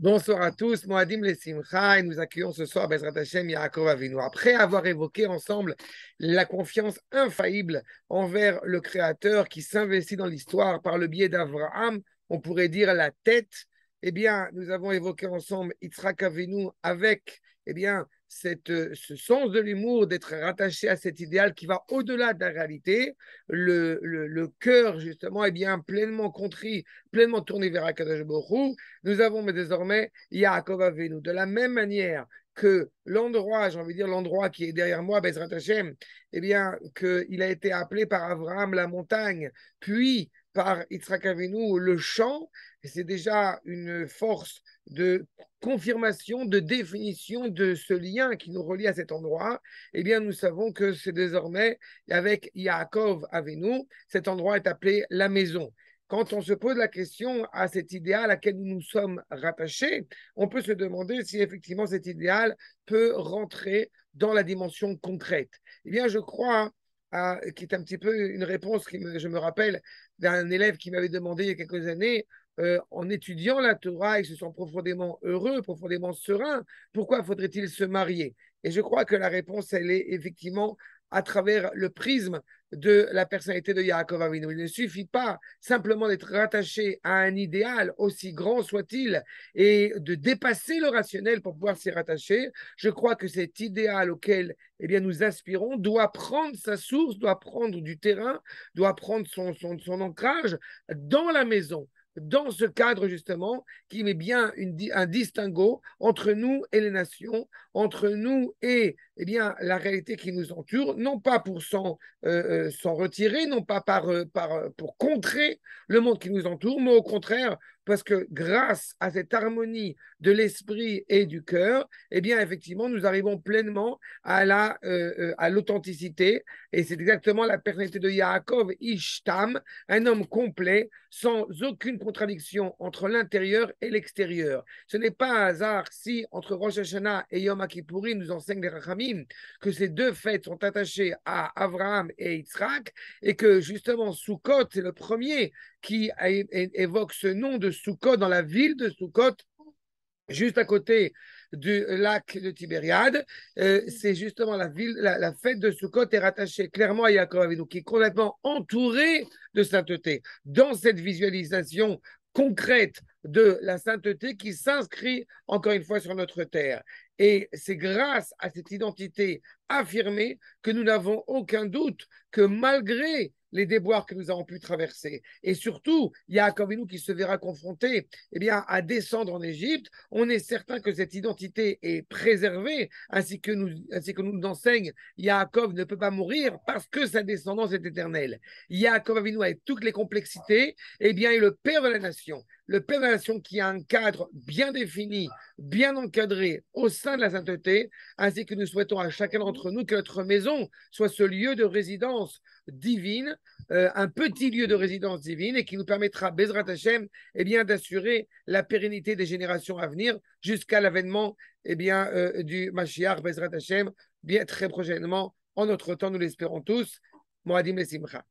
Bonsoir à tous, Moadim les Simcha, et nous accueillons ce soir Bezrat Hashem Yaakov Avinu. Après avoir évoqué ensemble la confiance infaillible envers le Créateur qui s'investit dans l'histoire par le biais d'Avraham, on pourrait dire la tête, eh bien, nous avons évoqué ensemble Yitzhak Avinu avec, eh bien, cette, euh, ce sens de l'humour, d'être rattaché à cet idéal qui va au-delà de la réalité, le, le, cœur justement est bien pleinement contrit, pleinement tourné vers Baruch Nous avons mais désormais Yaakov Avenu. De la même manière que l'endroit, j'ai envie de dire l'endroit qui est derrière moi, Bezrat Hashem, eh bien, qu'il a été appelé par Abraham la montagne, puis par Yitzhak Avinu le champ, c'est déjà une force de confirmation, de définition de ce lien qui nous relie à cet endroit, eh bien, nous savons que c'est désormais avec Yaakov Avinu, cet endroit est appelé la maison. Quand on se pose la question à cet idéal à laquelle nous nous sommes rattachés, on peut se demander si effectivement cet idéal peut rentrer dans la dimension concrète. Eh bien, je crois qui est un petit peu une réponse qui je me rappelle d'un élève qui m'avait demandé il y a quelques années euh, en étudiant la Torah, ils se sont profondément heureux, profondément sereins. Pourquoi faudrait-il se marier? Et je crois que la réponse, elle est effectivement à travers le prisme de la personnalité de Yaakov Avinu. Il ne suffit pas simplement d'être rattaché à un idéal, aussi grand soit-il, et de dépasser le rationnel pour pouvoir s'y rattacher. Je crois que cet idéal auquel eh bien, nous aspirons doit prendre sa source, doit prendre du terrain, doit prendre son, son, son ancrage dans la maison dans ce cadre justement qui met bien un distinguo entre nous et les nations, entre nous et eh la réalité qui nous entoure, non pas pour s'en euh, euh, retirer, non pas par, euh, par, pour contrer le monde qui nous entoure, mais au contraire parce que grâce à cette harmonie de l'esprit et du cœur, eh bien, effectivement, nous arrivons pleinement à la euh, euh, à l'authenticité. Et c'est exactement la personnalité de Yaakov Ishtam, un homme complet, sans aucune contradiction entre l'intérieur et l'extérieur. Ce n'est pas un hasard si, entre Rosh Hashanah et Yom Kippourim, nous enseigne les Rachamim, que ces deux fêtes sont attachées à Abraham et Yitzhak, et que justement, Sukkot, c'est le premier qui évoque ce nom de Sukkot dans la ville de Sukkot, juste à côté du lac de Tibériade. Euh, c'est justement la ville, la, fête de Sukkot est rattachée clairement à Yaakov Avinu, qui est complètement entouré de sainteté. Dans cette visualisation concrète de la sainteté qui s'inscrit encore une fois sur notre terre. Et c'est grâce à cette identité affirmée que nous n'avons aucun doute que malgré les déboires que nous avons pu traverser. Et surtout, il y a nous qui se verra confronté eh bien, à descendre en Égypte. On est certain que cette identité est préservée, ainsi que nous, ainsi que nous enseigne Yaakov ne peut pas mourir parce que sa descendance est éternelle. Yaakov Avinu avec toutes les complexités, eh bien, est le père de la nation le Père de la Nation qui a un cadre bien défini, bien encadré au sein de la sainteté, ainsi que nous souhaitons à chacun d'entre nous que notre maison soit ce lieu de résidence divine, euh, un petit lieu de résidence divine et qui nous permettra, Bezrat Hashem, eh bien, d'assurer la pérennité des générations à venir jusqu'à l'avènement eh euh, du Mashiach, Bezrat Hashem, bien très prochainement, en notre temps, nous l'espérons tous. Moadim Simcha.